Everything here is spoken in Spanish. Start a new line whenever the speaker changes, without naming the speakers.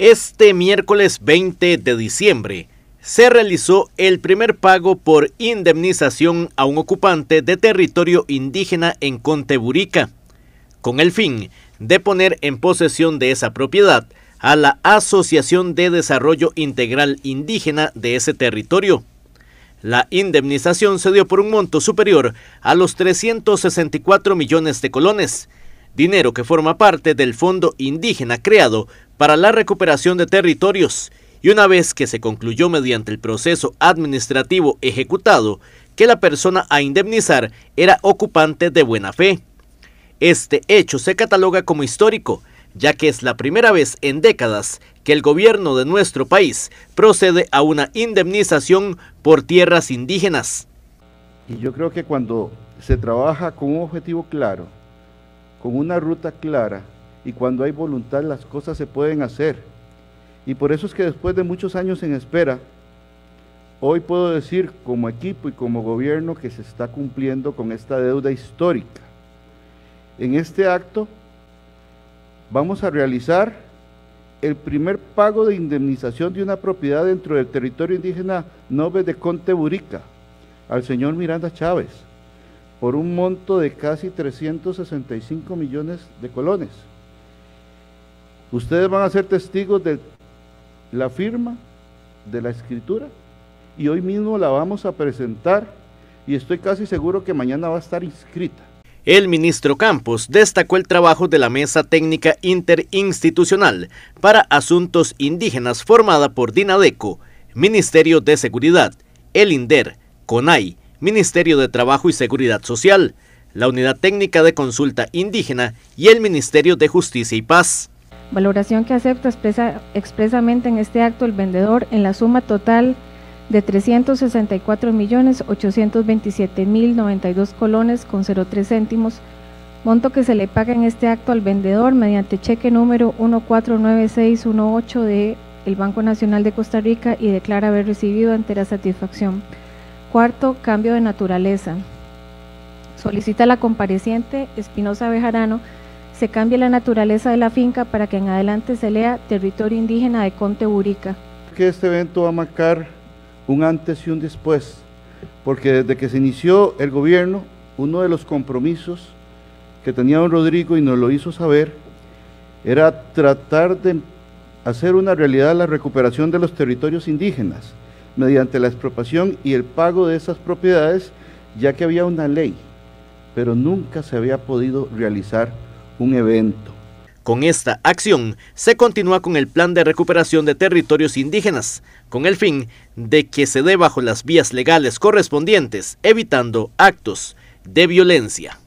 Este miércoles 20 de diciembre se realizó el primer pago por indemnización a un ocupante de territorio indígena en Conteburica, con el fin de poner en posesión de esa propiedad a la Asociación de Desarrollo Integral Indígena de ese territorio. La indemnización se dio por un monto superior a los 364 millones de colones, dinero que forma parte del Fondo Indígena creado para la recuperación de territorios y una vez que se concluyó mediante el proceso administrativo ejecutado que la persona a indemnizar era ocupante de buena fe. Este hecho se cataloga como histórico, ya que es la primera vez en décadas que el gobierno de nuestro país procede a una indemnización por tierras indígenas.
Y yo creo que cuando se trabaja con un objetivo claro, con una ruta clara y cuando hay voluntad las cosas se pueden hacer. Y por eso es que después de muchos años en espera, hoy puedo decir como equipo y como gobierno que se está cumpliendo con esta deuda histórica. En este acto vamos a realizar el primer pago de indemnización de una propiedad dentro del territorio indígena Nove de Conteburica al señor Miranda Chávez por un monto de casi 365 millones de colones. Ustedes van a ser testigos de la firma, de la escritura, y hoy mismo la vamos a presentar y estoy casi seguro que mañana va a estar inscrita.
El ministro Campos destacó el trabajo de la Mesa Técnica Interinstitucional para Asuntos Indígenas formada por DINADECO, Ministerio de Seguridad, el INDER, CONAI, Ministerio de Trabajo y Seguridad Social, la Unidad Técnica de Consulta Indígena y el Ministerio de Justicia y Paz.
Valoración que acepta expresamente en este acto el vendedor en la suma total de 364.827.092 colones con 03 céntimos, monto que se le paga en este acto al vendedor mediante cheque número 149618 de el Banco Nacional de Costa Rica y declara haber recibido entera satisfacción. Cuarto, cambio de naturaleza. Solicita la compareciente Espinosa Bejarano se cambie la naturaleza de la finca para que en adelante se lea territorio indígena de Conte Burica.
Que este evento va a marcar un antes y un después, porque desde que se inició el gobierno, uno de los compromisos que tenía don Rodrigo y nos lo hizo saber, era tratar de hacer una realidad la recuperación de los territorios indígenas mediante la expropiación y el pago de esas propiedades, ya que había una ley, pero nunca se había podido realizar un evento.
Con esta acción se continúa con el plan de recuperación de territorios indígenas, con el fin de que se dé bajo las vías legales correspondientes, evitando actos de violencia.